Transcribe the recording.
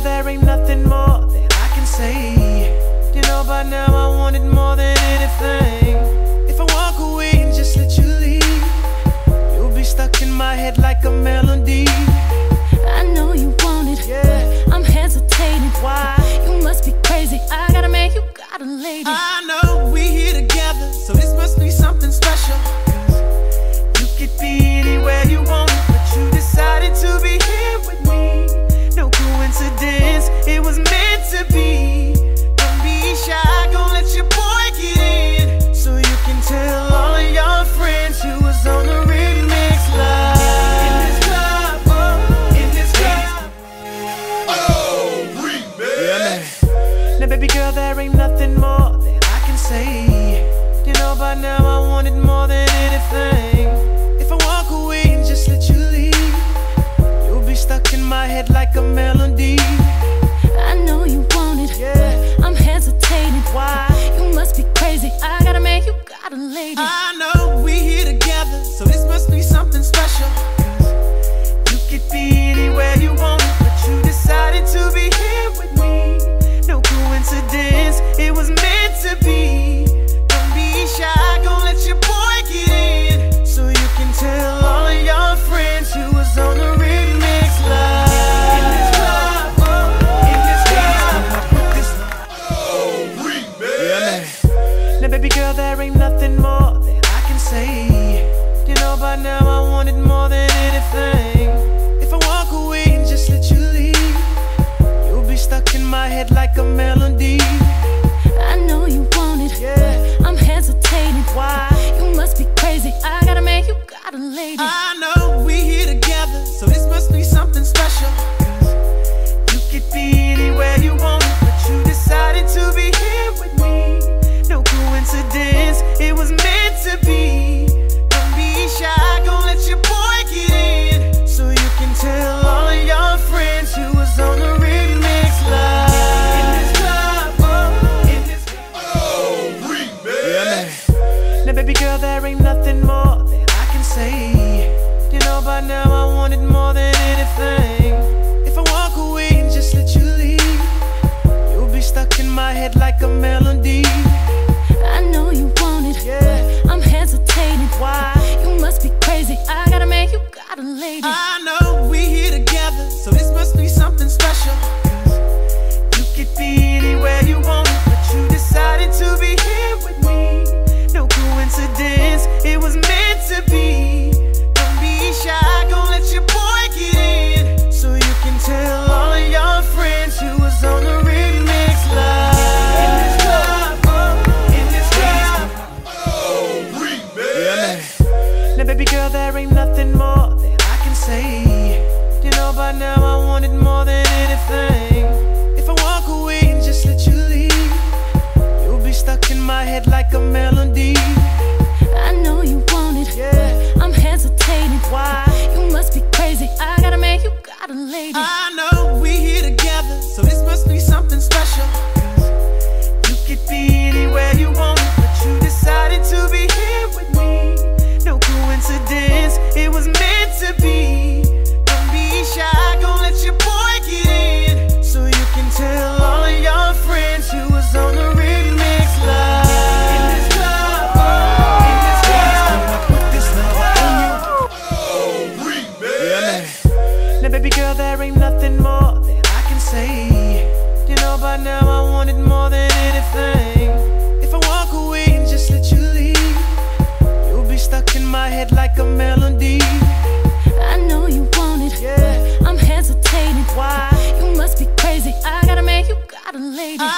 there ain't nothing more that I can say. You know by now I want it more than anything. If I walk away and just let you leave You'll be stuck in my head like a melody. I know you want it, yeah. I'm hesitating. Why? You must be crazy, I gotta make you got a lady I know special. I wanted more than anything. If I walk away and just let you leave You'll be stuck in my head like a melody. Baby girl, there ain't nothing more that I can say. You know by now I want it more than anything. If I walk away and just let you leave You'll be stuck in my head like a melody. I know you want it, yeah. but I'm hesitating. Why? You must be crazy, I gotta make you got a lady there ain't nothing more that I can say. You know by now I wanted more than anything. If I walk away and just let you leave You'll be stuck in my head like a melody. I know you want it, yeah. but I'm hesitating. Why? You must be crazy, I gotta make you got a lady. I know like a melody. I know you want it, yeah. but I'm hesitating. Why? You must be crazy. I gotta man, you got a lady. I